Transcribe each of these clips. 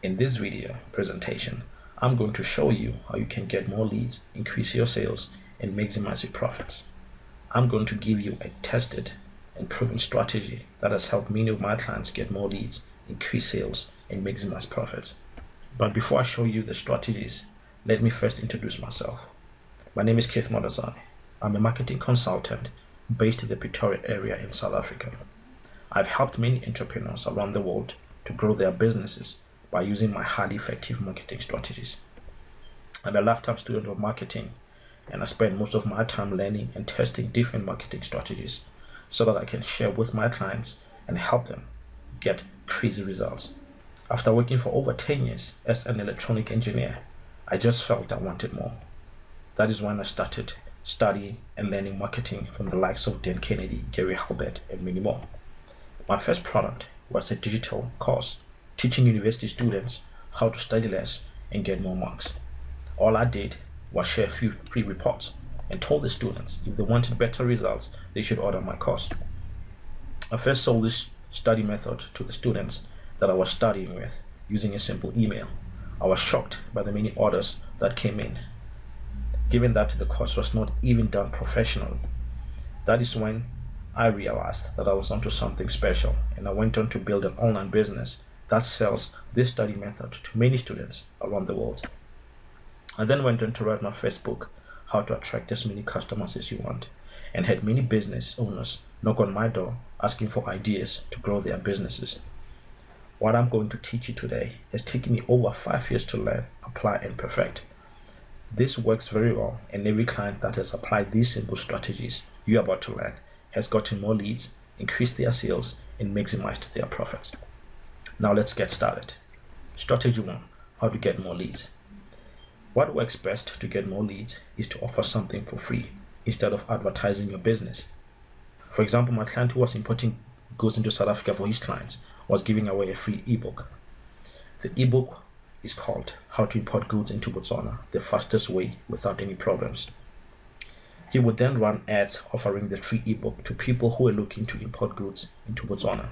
In this video presentation, I'm going to show you how you can get more leads, increase your sales, and maximize your profits. I'm going to give you a tested and proven strategy that has helped many of my clients get more leads, increase sales, and maximize profits. But before I show you the strategies, let me first introduce myself. My name is Keith Moletsane. I'm a marketing consultant based in the Pretoria area in South Africa. I've helped many entrepreneurs around the world to grow their businesses by using my highly effective marketing strategies. I'm a lifetime student of marketing and I spend most of my time learning and testing different marketing strategies so that I can share with my clients and help them get crazy results. After working for over 10 years as an electronic engineer, I just felt I wanted more. That is when I started studying and learning marketing from the likes of Dan Kennedy, Gary Halbert, and many more. My first product was a digital course teaching university students how to study less and get more marks. All I did was share a few free reports and told the students if they wanted better results, they should order my course. I first sold this study method to the students that I was studying with using a simple email. I was shocked by the many orders that came in, given that the course was not even done professionally. That is when I realized that I was onto something special and I went on to build an online business that sells this study method to many students around the world. I then went on to write my first book, How to Attract as Many Customers as You Want, and had many business owners knock on my door asking for ideas to grow their businesses. What I'm going to teach you today has taken me over five years to learn, apply, and perfect. This works very well, and every client that has applied these simple strategies you're about to learn has gotten more leads, increased their sales, and maximized their profits. Now let's get started. Strategy 1 How to get more leads. What works best to get more leads is to offer something for free instead of advertising your business. For example, my client who was importing goods into South Africa for his clients was giving away a free ebook. The ebook is called How to Import Goods into Botswana, the fastest way without any problems. He would then run ads offering the free ebook to people who were looking to import goods into Botswana.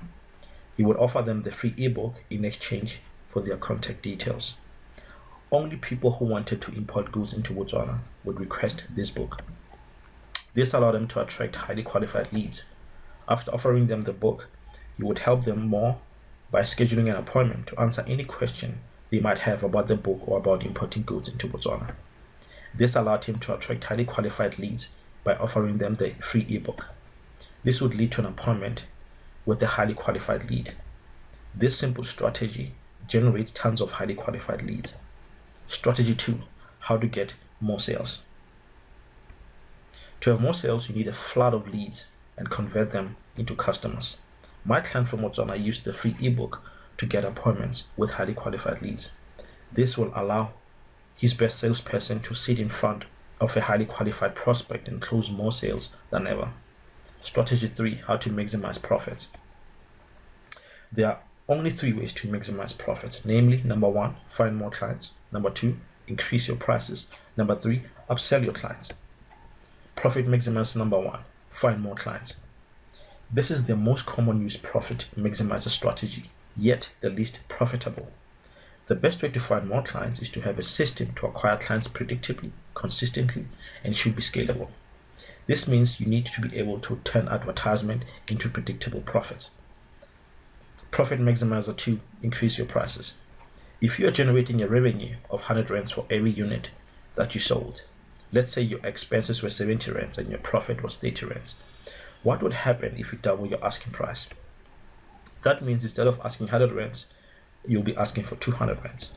He would offer them the free ebook in exchange for their contact details. Only people who wanted to import goods into Botswana would request this book. This allowed them to attract highly qualified leads. After offering them the book, he would help them more by scheduling an appointment to answer any question they might have about the book or about importing goods into Botswana. This allowed him to attract highly qualified leads by offering them the free ebook. This would lead to an appointment with a highly qualified lead. This simple strategy generates tons of highly qualified leads. Strategy 2 How to get more sales. To have more sales, you need a flood of leads and convert them into customers. My client from Botswana used the free ebook to get appointments with highly qualified leads. This will allow his best salesperson to sit in front of a highly qualified prospect and close more sales than ever. Strategy 3 How to maximize profits. There are only three ways to maximize profits namely, number one, find more clients, number two, increase your prices, number three, upsell your clients. Profit maximizer number one, find more clients. This is the most common used profit maximizer strategy, yet the least profitable. The best way to find more clients is to have a system to acquire clients predictably, consistently, and should be scalable. This means you need to be able to turn advertisement into predictable profits. Profit maximizer 2 increase your prices. If you are generating a revenue of 100 rands for every unit that you sold, let's say your expenses were 70 rands and your profit was 30 rands, what would happen if you double your asking price? That means instead of asking 100 rands, you'll be asking for 200 rands.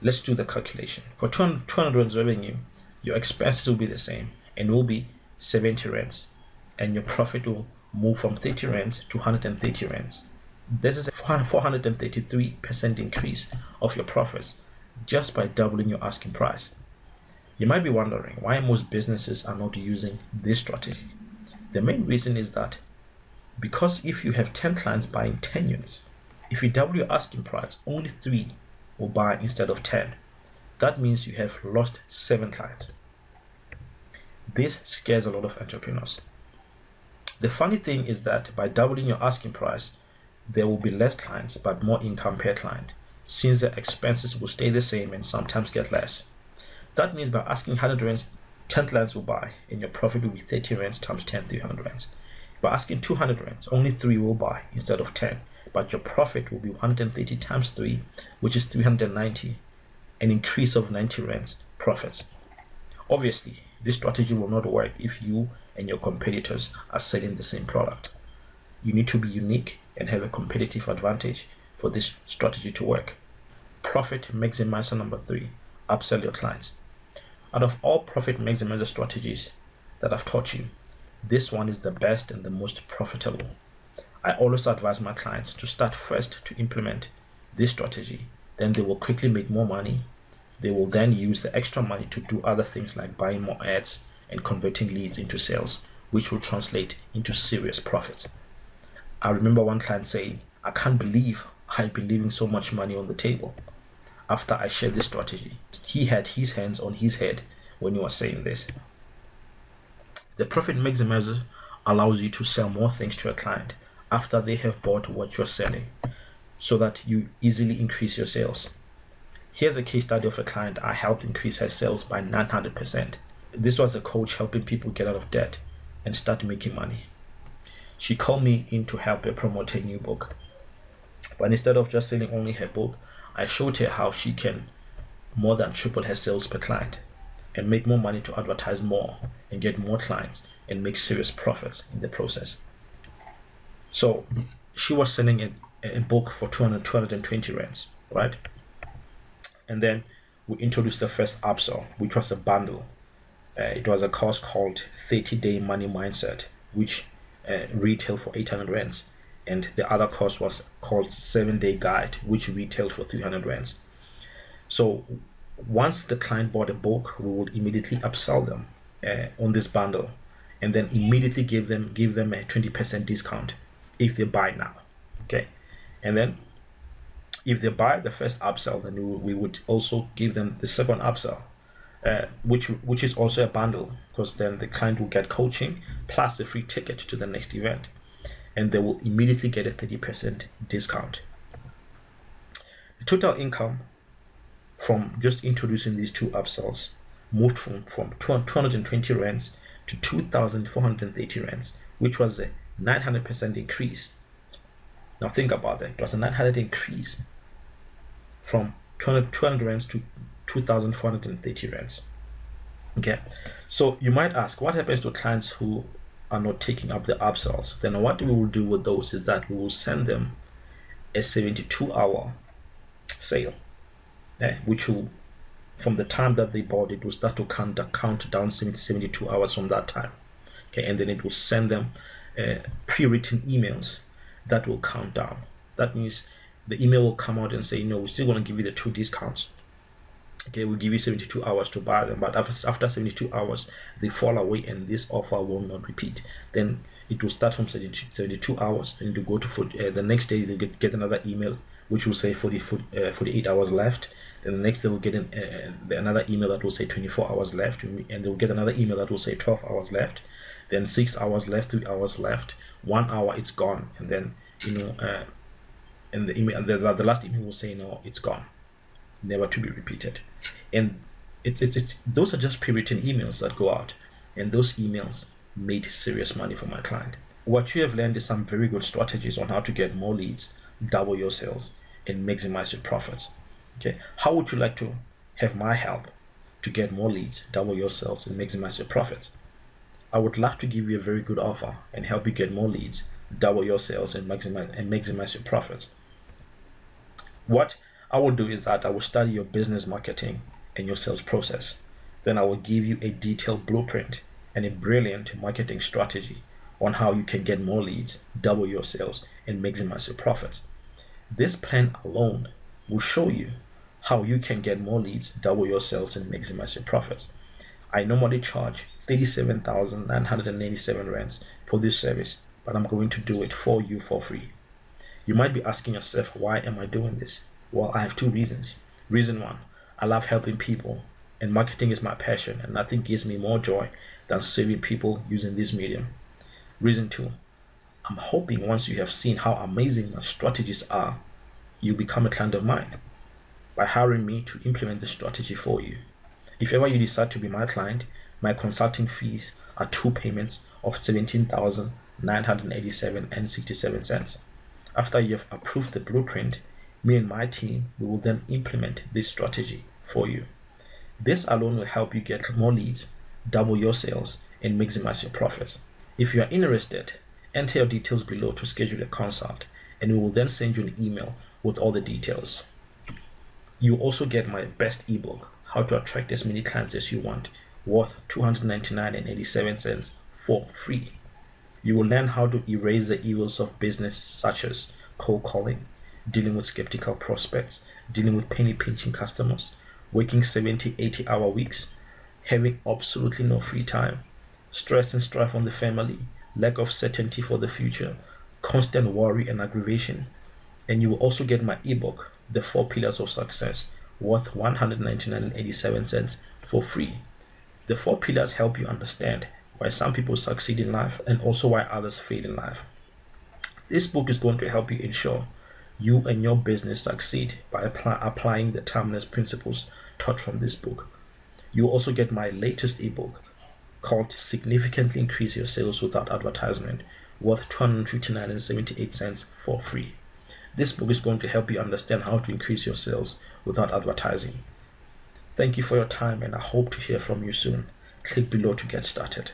Let's do the calculation. For 200 rands revenue, your expenses will be the same and will be 70 rands and your profit will move from 30 rands to 130 rands. This is a 433% increase of your profits just by doubling your asking price. You might be wondering why most businesses are not using this strategy. The main reason is that because if you have 10 clients buying 10 units, if you double your asking price, only 3 will buy instead of 10. That means you have lost 7 clients. This scares a lot of entrepreneurs. The funny thing is that by doubling your asking price, there will be less clients but more income per client. since the expenses will stay the same and sometimes get less. That means by asking 100 rands, 10 clients will buy and your profit will be 30 rands times 10, 300 rands. By asking 200 rands, only 3 will buy instead of 10, but your profit will be 130 times 3, which is 390, an increase of 90 rands profits. Obviously, this strategy will not work if you and your competitors are selling the same product. You need to be unique and have a competitive advantage for this strategy to work. Profit maximizer number three, upsell your clients. Out of all profit maximizer strategies that I've taught you, this one is the best and the most profitable. I always advise my clients to start first to implement this strategy, then they will quickly make more money. They will then use the extra money to do other things like buying more ads and converting leads into sales, which will translate into serious profits. I remember one client saying, I can't believe I've been leaving so much money on the table after I shared this strategy. He had his hands on his head when he was saying this. The profit maximizer allows you to sell more things to a client after they have bought what you're selling so that you easily increase your sales. Here's a case study of a client I helped increase her sales by 900%. This was a coach helping people get out of debt and start making money. She called me in to help her promote her new book. But instead of just selling only her book, I showed her how she can more than triple her sales per client and make more money to advertise more and get more clients and make serious profits in the process. So she was selling a, a book for 200, 220 rands, right? And then we introduced the first upsell, which was a bundle. Uh, it was a course called 30 Day Money Mindset, which uh, retailed for 800 rands. And the other course was called seven day guide which retailed for 300 rands. So once the client bought a book we would immediately upsell them uh, on this bundle and then immediately give them give them a 20% discount if they buy now okay? And then if they buy the first upsell then we would also give them the second upsell uh, which which is also a bundle because then the client will get coaching plus a free ticket to the next event and they will immediately get a 30% discount. The total income from just introducing these two upsells moved from, from 220 rands to 2,430 rands, which was a 900% increase. Now think about that. It was a 900 increase from 200, 200 rands to 2,430 rands. Okay, so you might ask, what happens to clients who are not taking up the upsells, then what we will do with those is that we will send them a 72 hour sale, eh, which will, from the time that they bought it, will start to count, count down 70, 72 hours from that time. Okay, and then it will send them uh, pre-written emails that will count down. That means the email will come out and say, no, we're still going to give you the two discounts. Okay we'll give you 72 hours to buy them but after, after 72 hours they fall away and this offer will not repeat. Then it will start from 72, 72 hours. Then to go to uh, the next day they get, get another email which will say 40, 40 uh, 48 hours left. Then the next day we'll get an, uh, another email that will say 24 hours left and they'll get another email that will say 12 hours left. Then six hours left three hours left one hour it's gone and then you know uh, and the email the, the last email will say no it's gone never to be repeated. And it's, it's, it's those are just pre-written emails that go out, and those emails made serious money for my client. What you have learned is some very good strategies on how to get more leads, double your sales, and maximize your profits. Okay, how would you like to have my help to get more leads, double your sales, and maximize your profits? I would love to give you a very good offer and help you get more leads, double your sales, and maximize and maximize your profits. What I will do is that I will study your business marketing and your sales process. Then I will give you a detailed blueprint and a brilliant marketing strategy on how you can get more leads, double your sales, and maximize your profits. This plan alone will show you how you can get more leads, double your sales, and maximize your profits. I normally charge 37,987 rands for this service, but I'm going to do it for you for free. You might be asking yourself, why am I doing this? Well, I have two reasons. Reason one, I love helping people, and marketing is my passion, and nothing gives me more joy than serving people using this medium. Reason two, I'm hoping once you have seen how amazing my strategies are, you become a client of mine. by hiring me to implement the strategy for you. If ever you decide to be my client, my consulting fees are two payments of 17,987 and 67 cents. After you have approved the blueprint, me and my team will then implement this strategy for you. This alone will help you get more leads, double your sales, and maximize your profits. If you are interested, enter your details below to schedule a consult, and we will then send you an email with all the details. You also get my best ebook, How to Attract as Many Clients as You Want, worth $299.87 for free. You will learn how to erase the evils of business, such as cold calling, dealing with skeptical prospects, dealing with penny pinching customers, working 70, 80 hour weeks, having absolutely no free time, stress and strife on the family, lack of certainty for the future, constant worry and aggravation. And you will also get my ebook, The Four Pillars of Success, worth $199.87 for free. The four pillars help you understand why some people succeed in life and also why others fail in life. This book is going to help you ensure you and your business succeed by apply, applying the timeless principles taught from this book. You will also get my latest ebook called Significantly Increase Your Sales Without Advertisement, worth $259.78 for free. This book is going to help you understand how to increase your sales without advertising. Thank you for your time and I hope to hear from you soon. Click below to get started.